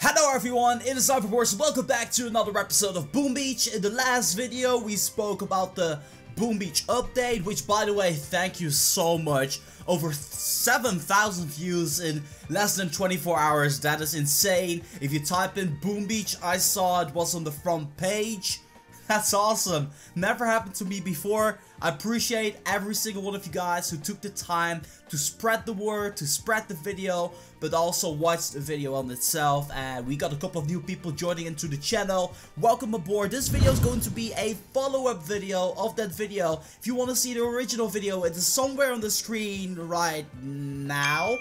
Hello everyone, it is Cyberforce, welcome back to another episode of Boom Beach. In the last video, we spoke about the Boom Beach update, which by the way, thank you so much. Over 7,000 views in less than 24 hours, that is insane. If you type in Boom Beach, I saw it was on the front page. That's awesome. Never happened to me before. I appreciate every single one of you guys who took the time to spread the word, to spread the video, but also watch the video on itself. And we got a couple of new people joining into the channel. Welcome aboard. This video is going to be a follow-up video of that video. If you want to see the original video, it is somewhere on the screen right now.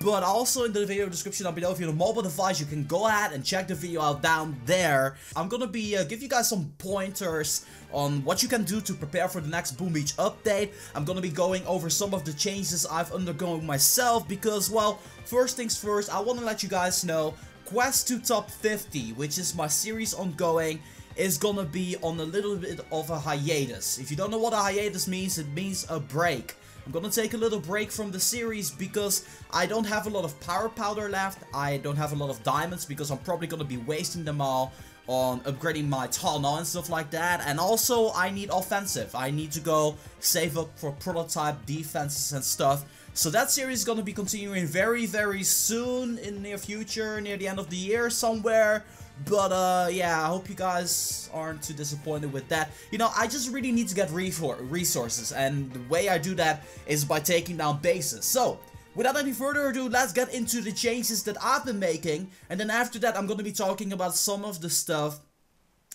But also in the video description down below, if you're a mobile device, you can go ahead and check the video out down there. I'm gonna be uh, give you guys some pointers on what you can do to prepare for the next Boom Beach update. I'm gonna be going over some of the changes I've undergone myself because, well, first things first, I want to let you guys know Quest to Top 50, which is my series ongoing, is gonna be on a little bit of a hiatus. If you don't know what a hiatus means, it means a break. I'm gonna take a little break from the series because I don't have a lot of power powder left, I don't have a lot of diamonds because I'm probably gonna be wasting them all on upgrading my tunnel and stuff like that, and also I need offensive, I need to go save up for prototype defenses and stuff, so that series is gonna be continuing very very soon in the near future, near the end of the year somewhere, but uh, yeah, I hope you guys aren't too disappointed with that. You know, I just really need to get resources, and the way I do that is by taking down bases. So, without any further ado, let's get into the changes that I've been making, and then after that, I'm gonna be talking about some of the stuff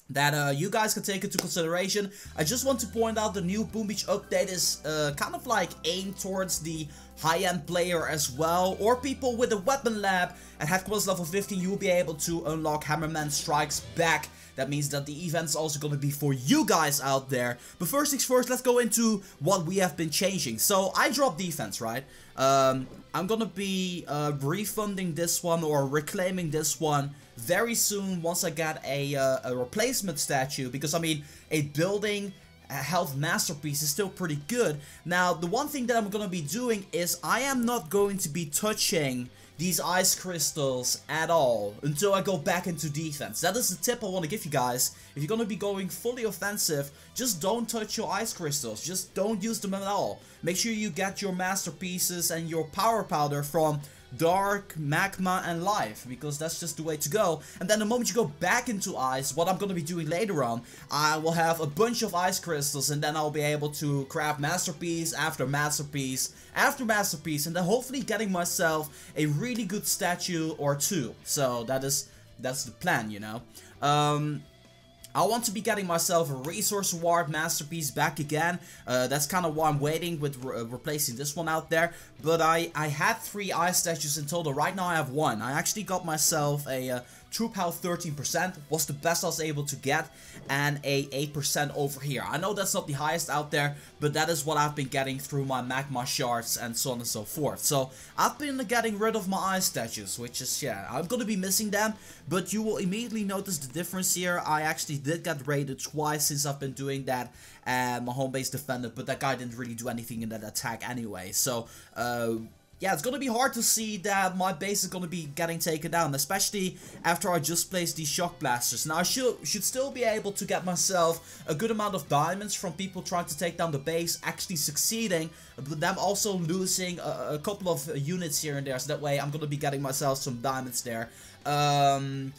that uh, you guys can take into consideration. I just want to point out the new Boom Beach update is uh, kind of like aimed towards the high-end player as well, or people with a weapon lab. At headquarters level 15, you will be able to unlock Hammerman Strikes back. That means that the event's also to be for you guys out there. But first things first, let's go into what we have been changing. So, I dropped defense, right? Um, I'm going to be uh, refunding this one or reclaiming this one very soon once I get a, uh, a replacement statue. Because, I mean, a building health masterpiece is still pretty good. Now, the one thing that I'm going to be doing is I am not going to be touching these ice crystals at all until I go back into defense. That is the tip I want to give you guys. If you're going to be going fully offensive, just don't touch your ice crystals. Just don't use them at all. Make sure you get your masterpieces and your power powder from dark, magma, and life, because that's just the way to go. And then the moment you go back into ice, what I'm gonna be doing later on, I will have a bunch of ice crystals, and then I'll be able to craft masterpiece after masterpiece after masterpiece, and then hopefully getting myself a really good statue or two. So that is that's the plan, you know. Um, I want to be getting myself a resource reward masterpiece back again. Uh, that's kind of why I'm waiting with re replacing this one out there. But I, I had three ice statues in total. Right now I have one. I actually got myself a uh, troop Power 13%. Was the best I was able to get. And a 8% over here. I know that's not the highest out there. But that is what I've been getting through my magma shards and so on and so forth. So I've been getting rid of my eye statues. Which is, yeah, I'm to be missing them. But you will immediately notice the difference here. I actually did get raided twice since I've been doing that and my home base defended, but that guy didn't really do anything in that attack anyway. So, uh, yeah, it's gonna be hard to see that my base is gonna be getting taken down, especially after I just placed these shock blasters. Now, I should, should still be able to get myself a good amount of diamonds from people trying to take down the base, actually succeeding, but them also losing a, a couple of units here and there, so that way I'm gonna be getting myself some diamonds there. Um...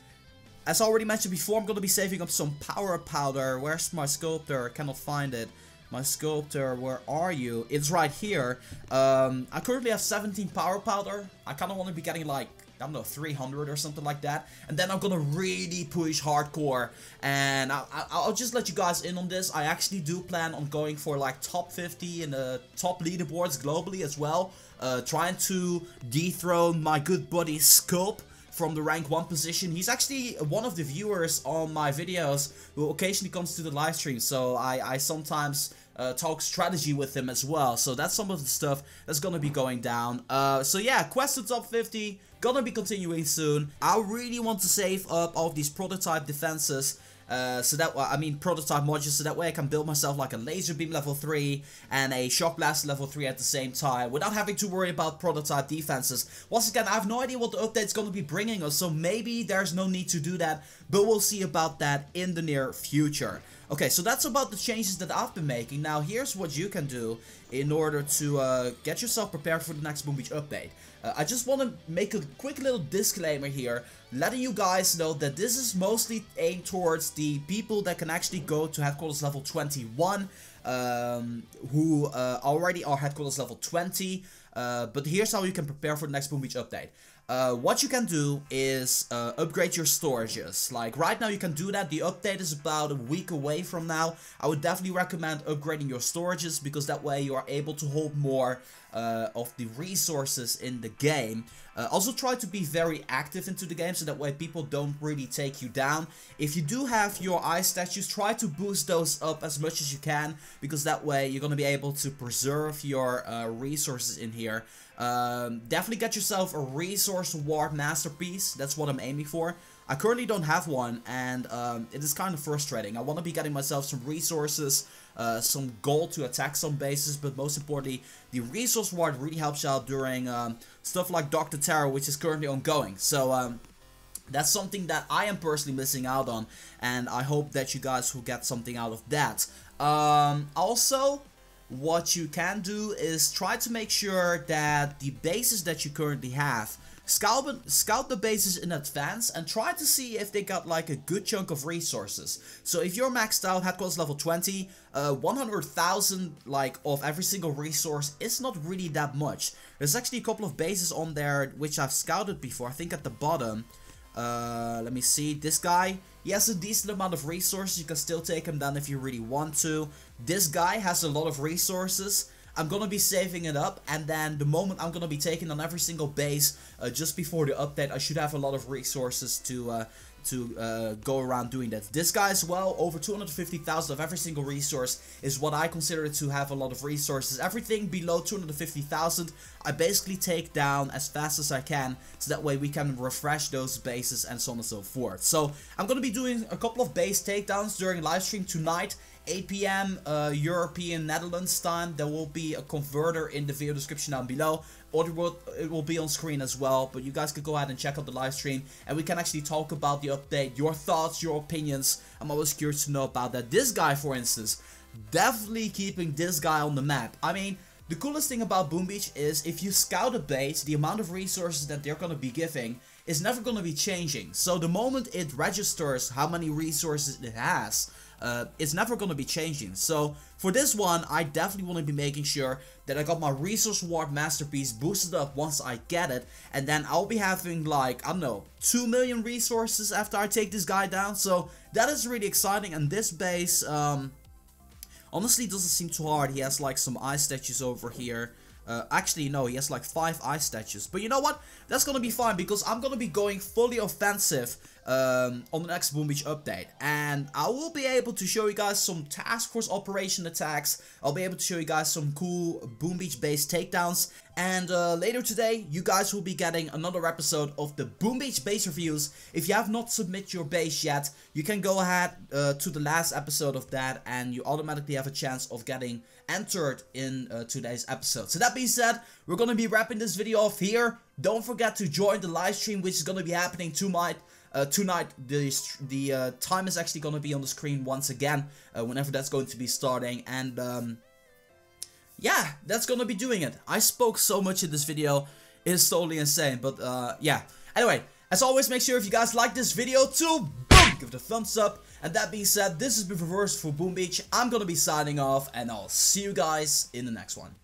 As already mentioned before, I'm going to be saving up some power powder. Where's my sculptor? I cannot find it. My sculptor, where are you? It's right here. Um, I currently have 17 power powder. I kind of want to be getting like, I don't know, 300 or something like that. And then I'm going to really push hardcore. And I, will just let you guys in on this. I actually do plan on going for like top 50 in the top leaderboards globally as well. Uh, trying to dethrone my good buddy Sculp from the rank 1 position. He's actually one of the viewers on my videos who occasionally comes to the live stream, so I, I sometimes uh, talk strategy with him as well. So that's some of the stuff that's gonna be going down. Uh, so yeah, Quest to Top 50, gonna be continuing soon. I really want to save up all of these prototype defenses Uh, so that I mean prototype modules so that way I can build myself like a laser beam level 3 and a shock blast level 3 at the same time without having to worry about prototype defenses. Once again I have no idea what the update's going to be bringing us so maybe there's no need to do that but we'll see about that in the near future. Okay, so that's about the changes that I've been making. Now, here's what you can do in order to uh, get yourself prepared for the next Boom Beach update. Uh, I just want to make a quick little disclaimer here, letting you guys know that this is mostly aimed towards the people that can actually go to headquarters level 21, um, who uh, already are headquarters level 20. Uh, but here's how you can prepare for the next Boom Beach update. Uh, what you can do is uh, upgrade your storages. Like right now you can do that. The update is about a week away from now. I would definitely recommend upgrading your storages because that way you are able to hold more uh, of the resources in the game. Uh, also try to be very active into the game so that way people don't really take you down. If you do have your ice statues, try to boost those up as much as you can because that way you're going to be able to preserve your uh, resources in here. Um, definitely get yourself a resource reward masterpiece. That's what I'm aiming for. I currently don't have one, and um, it is kind of frustrating. I want to be getting myself some resources, uh, some gold to attack some bases, but most importantly, the resource reward really helps out during um, stuff like Dr. Terror, which is currently ongoing. So, um, that's something that I am personally missing out on, and I hope that you guys will get something out of that. Um, also, what you can do is try to make sure that the bases that you currently have Scout, scout the bases in advance and try to see if they got like a good chunk of resources. So if you're maxed out, headquarters level 20, uh, 100,000 like of every single resource is not really that much. There's actually a couple of bases on there which I've scouted before. I think at the bottom. Uh, let me see. This guy, he has a decent amount of resources. You can still take him down if you really want to. This guy has a lot of resources. I'm gonna be saving it up and then the moment I'm gonna be taking on every single base uh, just before the update I should have a lot of resources to uh, to uh, go around doing that. This guy as well, over 250,000 of every single resource is what I consider to have a lot of resources. Everything below 250,000 I basically take down as fast as I can so that way we can refresh those bases and so on and so forth. So I'm going to be doing a couple of base takedowns during live stream tonight 8 p.m. Uh, European Netherlands time. There will be a converter in the video description down below. Or it will, it will be on screen as well. But you guys can go ahead and check out the live stream. And we can actually talk about the update. Your thoughts, your opinions. I'm always curious to know about that. This guy, for instance. Definitely keeping this guy on the map. I mean, the coolest thing about Boom Beach is if you scout a base, the amount of resources that they're going to be giving is never going to be changing. So the moment it registers how many resources it has, uh, it's never going to be changing. So for this one, I definitely want to be making sure that I got my resource reward masterpiece boosted up once I get it. And then I'll be having like, I don't know, 2 million resources after I take this guy down. So that is really exciting. And this base, um, honestly doesn't seem too hard. He has like some ice statues over here. Uh, actually, no, he has like 5 ice statues. But you know what? That's gonna be fine because I'm gonna be going fully offensive um, on the next Boom Beach update. And I will be able to show you guys some Task Force operation attacks. I'll be able to show you guys some cool Boom Beach based takedowns. And uh, later today, you guys will be getting another episode of the Boom Beach base reviews. If you have not submit your base yet, you can go ahead uh, to the last episode of that and you automatically have a chance of getting entered in uh, today's episode. So that being said, we're gonna be wrapping this video off here. Don't forget to join the live stream, which is gonna be happening tonight. Uh, tonight, the the uh, time is actually gonna be on the screen once again, uh, whenever that's going to be starting, and um, yeah, that's gonna be doing it. I spoke so much in this video, it is totally insane, but uh, yeah. Anyway, as always, make sure if you guys like this video to boom, give it a thumbs up. And that being said, this has been Reversal Boom Beach. I'm gonna be signing off, and I'll see you guys in the next one.